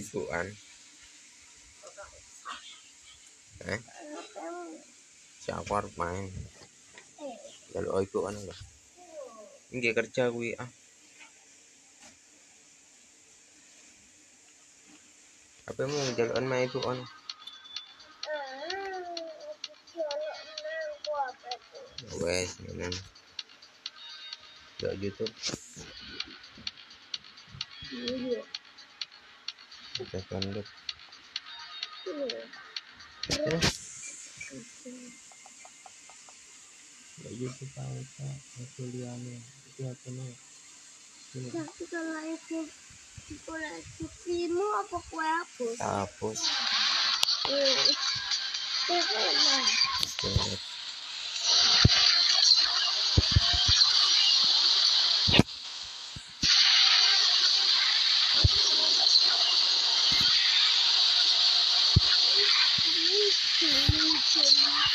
ibuan eh? Siapa main? Kalau ibuan enggak? Ini kerja gue ah. Apa mau jalan main ibuan wes ini. Gak YouTube kita pendek Gak YouTube apa aku liane itu apa nih Tapi kalau itu kalau itu timu apa kue hapus? hapus. Eh, itu enak.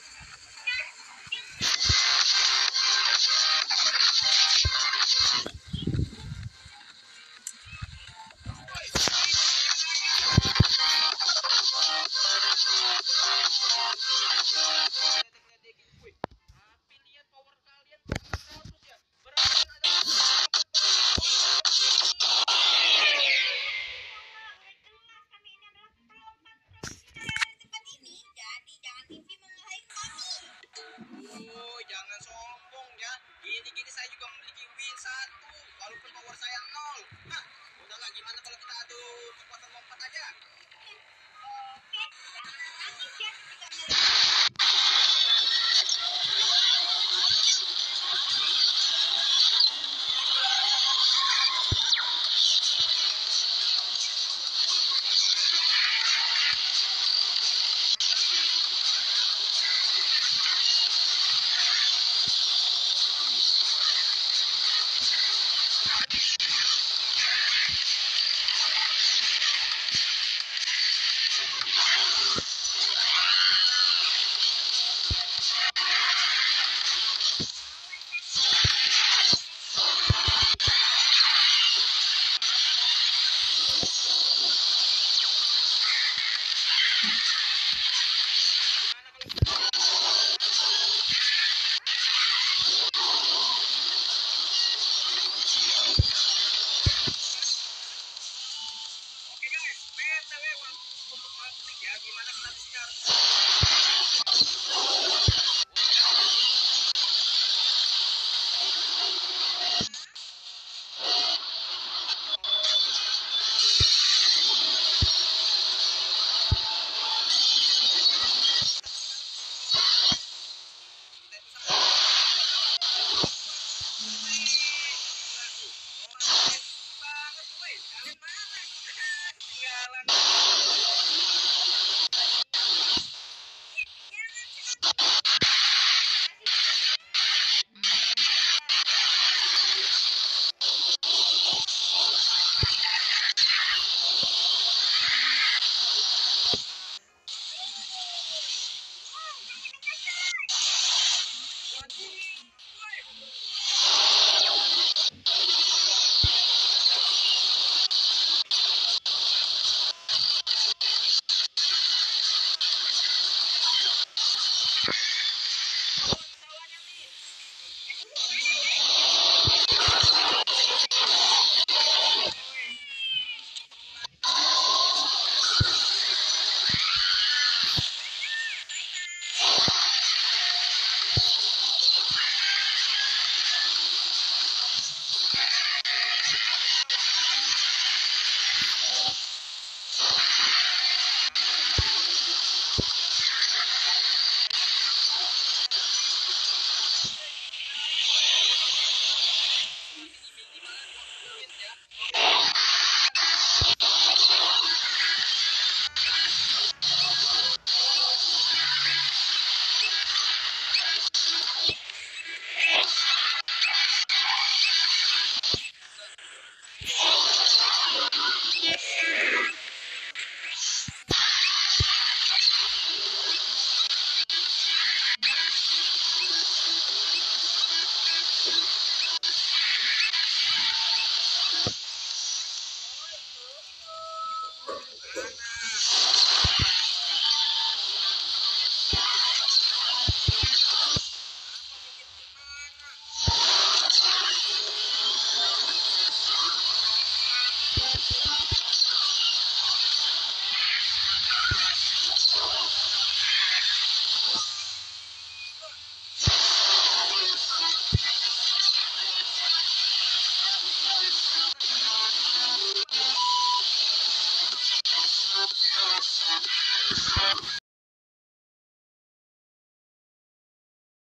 gini-gini saya juga memiliki win satu walaupun power saya nol. Nah udahlah gimana kalau kita adu kekuatan lompat aja? gimana kita harus